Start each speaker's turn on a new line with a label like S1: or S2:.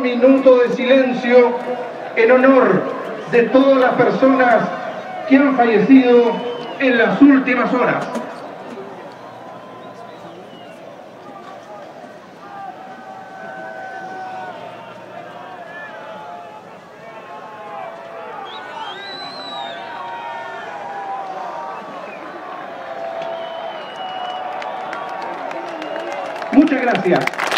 S1: minuto de silencio en honor de todas las personas que han fallecido en las últimas horas. Muchas gracias.